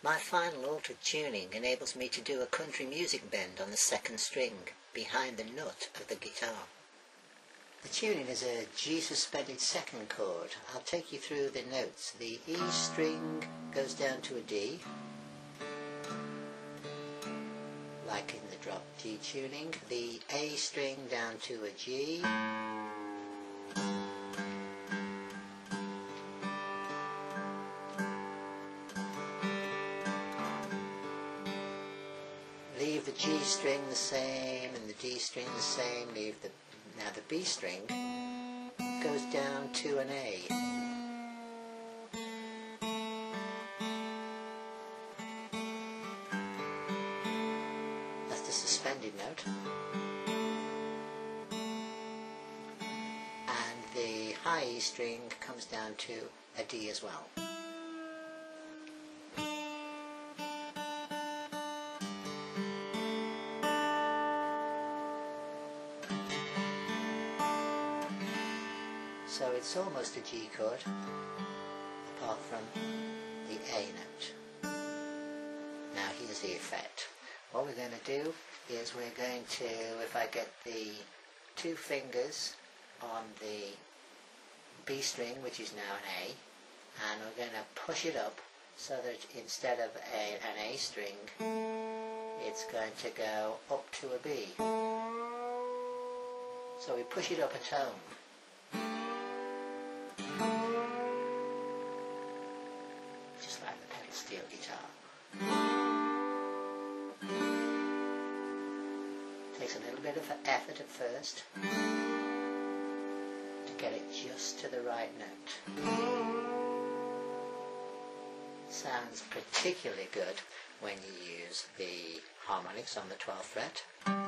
My final altered tuning enables me to do a country music bend on the second string, behind the nut of the guitar. The tuning is a G suspended second chord. I'll take you through the notes. The E string goes down to a D, like in the drop G tuning. The A string down to a G string the same and the D string the same. Leave the now the B string goes down to an A. That's the suspended note. And the high E string comes down to a D as well. So it's almost a G chord, apart from the A note. Now here's the effect. What we're going to do is we're going to, if I get the two fingers on the B string, which is now an A, and we're going to push it up so that instead of a, an A string, it's going to go up to a B. So we push it up a tone. Takes a little bit of effort at first to get it just to the right note. Sounds particularly good when you use the harmonics on the 12th fret.